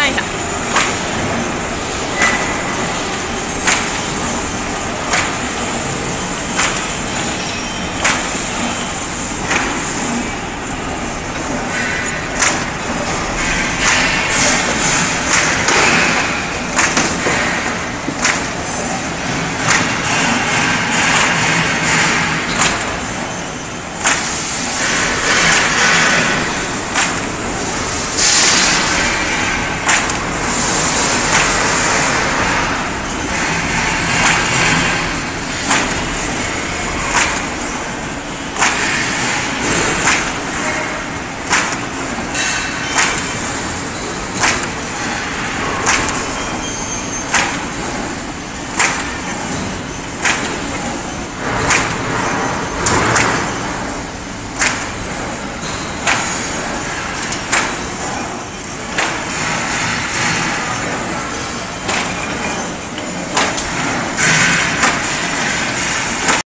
看一下。